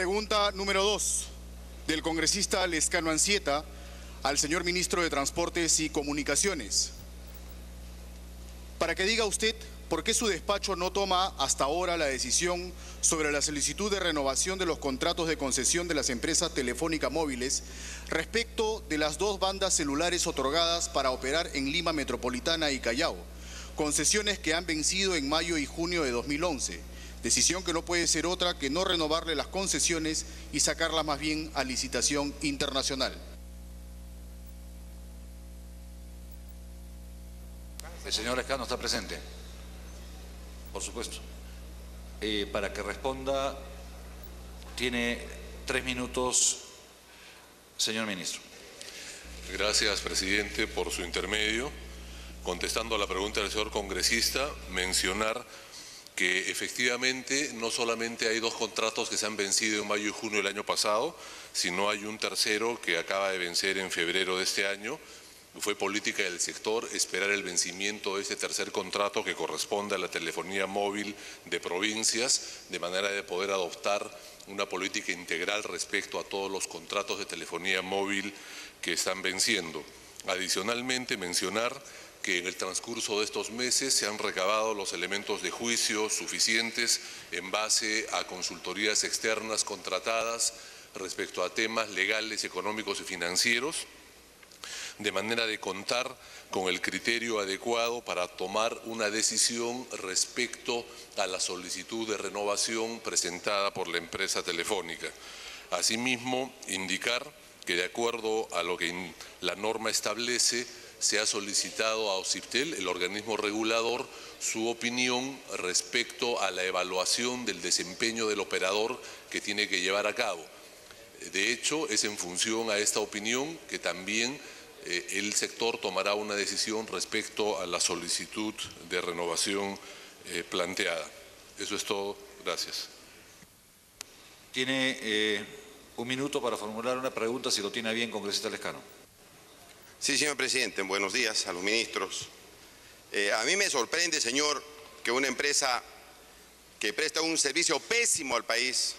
Pregunta número dos del congresista Lescano Ancieta al señor ministro de Transportes y Comunicaciones. Para que diga usted por qué su despacho no toma hasta ahora la decisión sobre la solicitud de renovación de los contratos de concesión de las empresas telefónicas móviles respecto de las dos bandas celulares otorgadas para operar en Lima Metropolitana y Callao, concesiones que han vencido en mayo y junio de 2011 decisión que no puede ser otra que no renovarle las concesiones y sacarlas más bien a licitación internacional. El señor Escano está presente. Por supuesto. Eh, para que responda, tiene tres minutos, señor ministro. Gracias, presidente, por su intermedio. Contestando a la pregunta del señor congresista, mencionar que efectivamente no solamente hay dos contratos que se han vencido en mayo y junio del año pasado, sino hay un tercero que acaba de vencer en febrero de este año. Fue política del sector esperar el vencimiento de ese tercer contrato que corresponde a la telefonía móvil de provincias, de manera de poder adoptar una política integral respecto a todos los contratos de telefonía móvil que están venciendo. Adicionalmente, mencionar que en el transcurso de estos meses se han recabado los elementos de juicio suficientes en base a consultorías externas contratadas respecto a temas legales, económicos y financieros, de manera de contar con el criterio adecuado para tomar una decisión respecto a la solicitud de renovación presentada por la empresa telefónica. Asimismo, indicar que de acuerdo a lo que la norma establece, se ha solicitado a OCIPTEL, el organismo regulador, su opinión respecto a la evaluación del desempeño del operador que tiene que llevar a cabo. De hecho, es en función a esta opinión que también eh, el sector tomará una decisión respecto a la solicitud de renovación eh, planteada. Eso es todo. Gracias. Tiene eh, un minuto para formular una pregunta, si lo tiene bien, congresista Lescano. Sí, señor presidente, buenos días a los ministros. Eh, a mí me sorprende, señor, que una empresa que presta un servicio pésimo al país,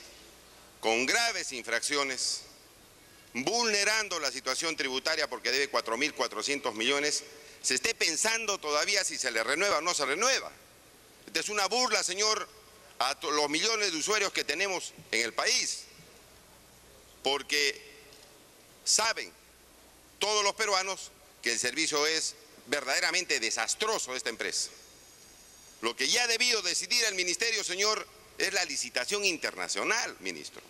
con graves infracciones, vulnerando la situación tributaria porque debe 4.400 millones, se esté pensando todavía si se le renueva o no se renueva. Esta es una burla, señor, a los millones de usuarios que tenemos en el país, porque saben todos los peruanos que el servicio es verdaderamente desastroso de esta empresa. Lo que ya ha debido decidir el ministerio, señor, es la licitación internacional, ministro.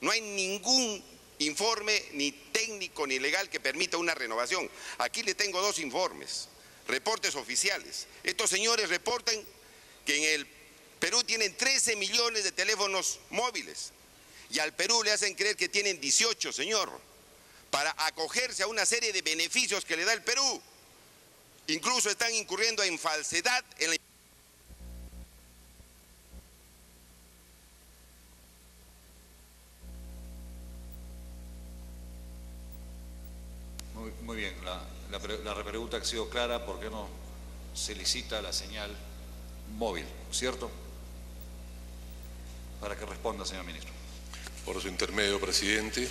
No hay ningún informe ni técnico ni legal que permita una renovación. Aquí le tengo dos informes, reportes oficiales. Estos señores reportan que en el Perú tienen 13 millones de teléfonos móviles y al Perú le hacen creer que tienen 18, señor para acogerse a una serie de beneficios que le da el Perú. Incluso están incurriendo en falsedad en la Muy, bien, la, la, repregunta ha sido clara, ¿por qué no se licita la señal móvil, cierto? Para que responda, señor ministro. Por su intermedio, presidente.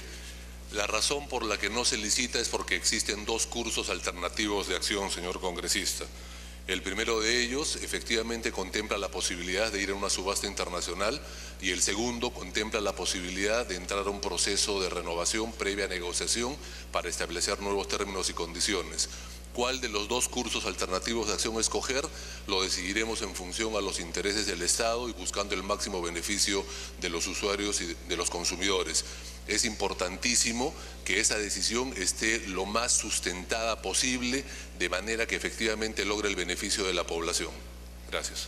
La razón por la que no se licita es porque existen dos cursos alternativos de acción, señor congresista. El primero de ellos efectivamente contempla la posibilidad de ir a una subasta internacional y el segundo contempla la posibilidad de entrar a un proceso de renovación previa negociación para establecer nuevos términos y condiciones. ¿Cuál de los dos cursos alternativos de acción escoger? Lo decidiremos en función a los intereses del Estado y buscando el máximo beneficio de los usuarios y de los consumidores es importantísimo que esa decisión esté lo más sustentada posible de manera que efectivamente logre el beneficio de la población. Gracias.